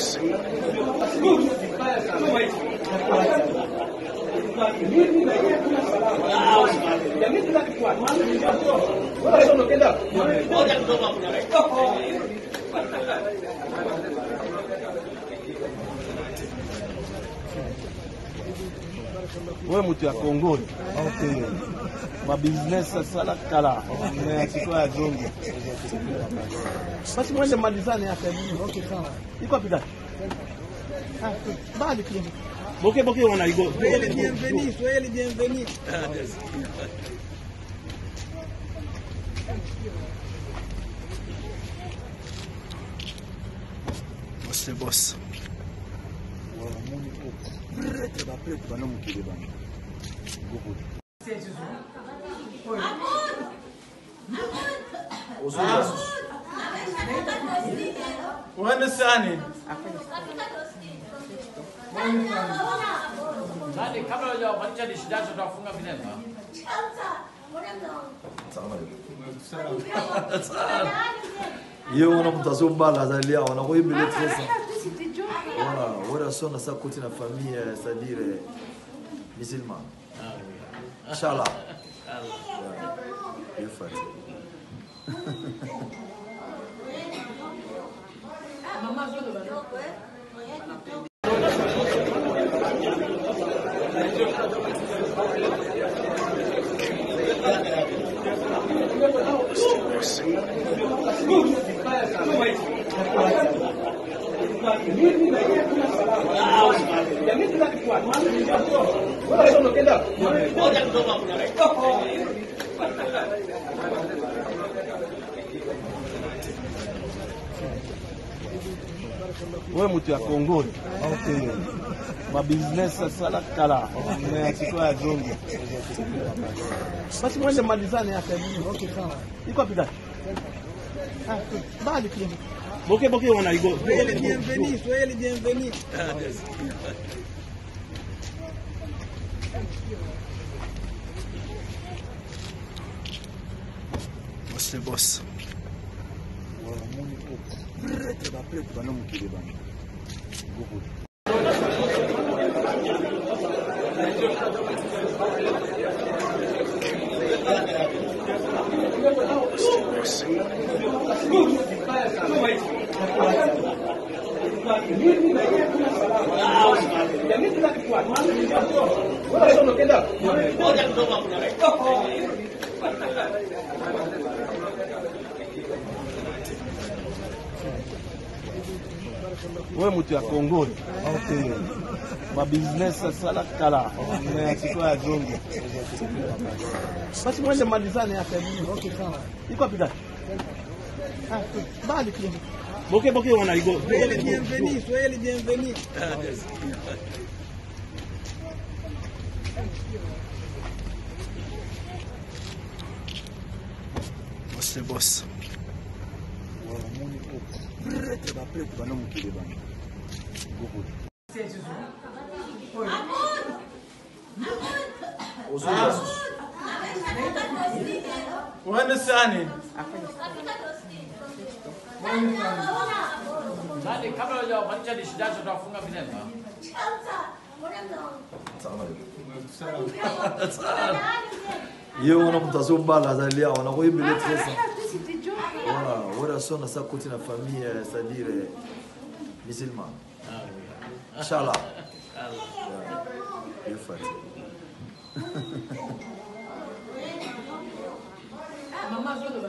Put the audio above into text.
Deus. Olha que que. Wewe mtu ya Kongo. okay. ma business sala kala Ni siko ya jongo. basi mwende malizane hapa okay sawa iko wapi dada ah bali kile. boke boke wana igo Soyez les après tubana mokili bana وين الثاني؟ ثاني كاميرا لو بنجا دي شدات تفونا بنين السلام عليكم يوم نقطة صوب بالا زي اليوم أنا قوي بلي تفصل relation naza koti na famille euh, c'est-à-dire euh, musulman. Ah Inchallah. Ye fati Thank you. Ya Kongoni okay. ma business sala kala. Na siko ya zongo basi mwende malizane hapa. Okay sawa. Iko wapi dada? Ah bali On a rigolé. Soyez les bienvenus, soyez les bienvenus. Boss. Thank you. Wewe mtu ya Kongoni okay. ma business sala kala. Na siko ya jongo basi mwende malizane hapa. Okay sawa. Iko wapi ah bali kidogo boke boke wana igo Soyez les bienvenus, soyez les bienvenus. Boss le boss. وين الثاني؟ وين الثاني؟ وين الثاني؟ وين الثاني؟ وين الثاني؟ وين الثاني؟ وين mama azoloba